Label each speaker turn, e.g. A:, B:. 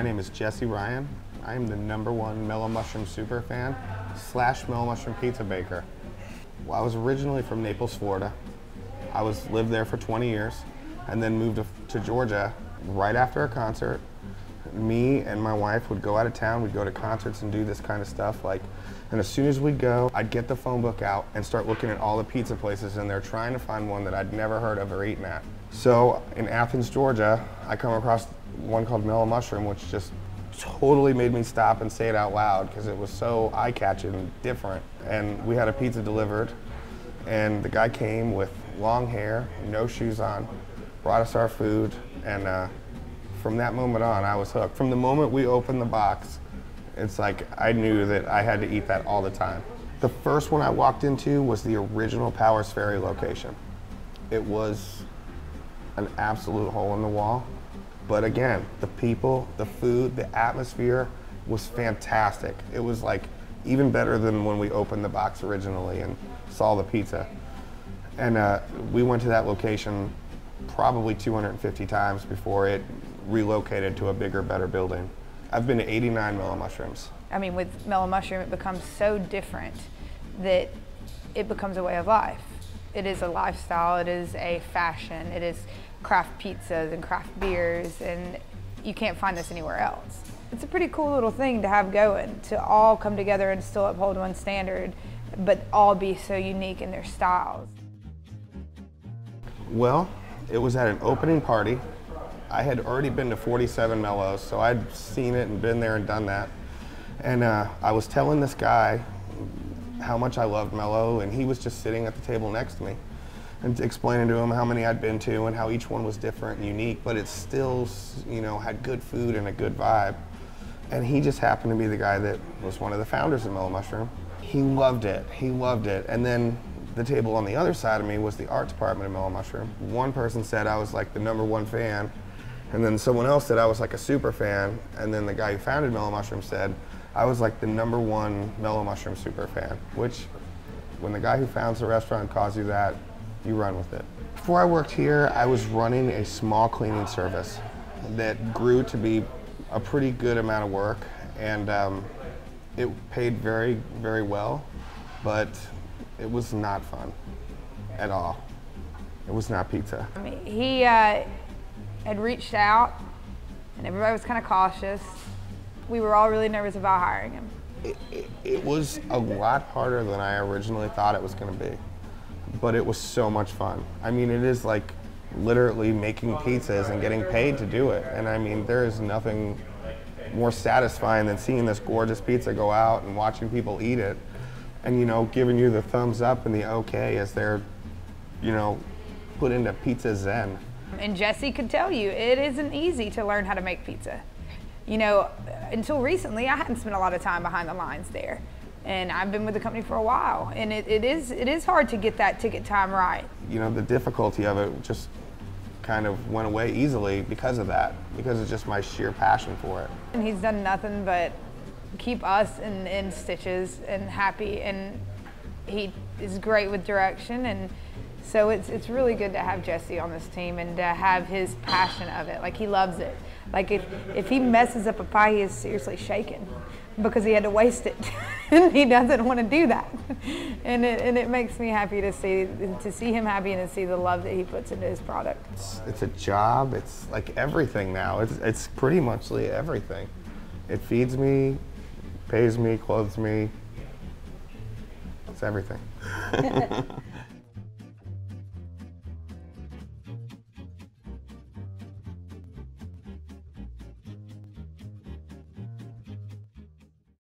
A: My name is Jesse Ryan. I am the number one Mellow Mushroom super fan slash Mellow Mushroom pizza baker. Well, I was originally from Naples, Florida. I was lived there for 20 years and then moved to, to Georgia right after a concert. Me and my wife would go out of town, we'd go to concerts and do this kind of stuff. Like, and as soon as we'd go, I'd get the phone book out and start looking at all the pizza places and they're trying to find one that I'd never heard of or eaten at. So in Athens, Georgia, I come across one called Mellow Mushroom, which just totally made me stop and say it out loud because it was so eye-catching and different. And we had a pizza delivered, and the guy came with long hair, no shoes on, brought us our food, and uh, from that moment on, I was hooked. From the moment we opened the box, it's like I knew that I had to eat that all the time. The first one I walked into was the original Powers Ferry location. It was an absolute hole in the wall. But again, the people, the food, the atmosphere was fantastic. It was like even better than when we opened the box originally and saw the pizza. And uh, we went to that location probably 250 times before it relocated to a bigger, better building. I've been to 89 Mellow Mushrooms.
B: I mean, with Mellow Mushroom, it becomes so different that it becomes a way of life. It is a lifestyle, it is a fashion, it is craft pizzas and craft beers, and you can't find this anywhere else. It's a pretty cool little thing to have going, to all come together and still uphold one standard, but all be so unique in their styles.
A: Well, it was at an opening party. I had already been to 47 Mellows, so I'd seen it and been there and done that. And uh, I was telling this guy how much I loved Mellow, and he was just sitting at the table next to me and explaining to him how many I'd been to and how each one was different and unique, but it still, you know, had good food and a good vibe. And he just happened to be the guy that was one of the founders of Mellow Mushroom. He loved it. He loved it. And then the table on the other side of me was the art department of Mellow Mushroom. One person said I was like the number one fan, and then someone else said I was like a super fan, and then the guy who founded Mellow Mushroom said I was like the number one Mellow Mushroom super fan, which when the guy who founds the restaurant calls you that, you run with it. Before I worked here, I was running a small cleaning service that grew to be a pretty good amount of work, and um, it paid very, very well, but it was not fun at all. It was not pizza.
B: I mean, he uh, had reached out, and everybody was kind of cautious. We were all really nervous about hiring him.
A: It, it, it was a lot harder than I originally thought it was going to be but it was so much fun. I mean, it is like literally making pizzas and getting paid to do it. And I mean, there is nothing more satisfying than seeing this gorgeous pizza go out and watching people eat it and, you know, giving you the thumbs up and the okay as they're, you know, put into pizza zen.
B: And Jesse could tell you, it isn't easy to learn how to make pizza. You know, until recently, I hadn't spent a lot of time behind the lines there and I've been with the company for a while, and it, it is it is hard to get that ticket time right.
A: You know, the difficulty of it just kind of went away easily because of that, because of just my sheer passion for it.
B: And he's done nothing but keep us in, in stitches and happy, and he is great with direction, and so it's it's really good to have Jesse on this team and to have his passion of it. Like he loves it. Like if if he messes up a pie, he is seriously shaken because he had to waste it. and he doesn't want to do that. And it, and it makes me happy to see to see him happy and to see the love that he puts into his product.
A: It's, it's a job. It's like everything now. It's, it's pretty much everything. It feeds me, pays me, clothes me. It's everything.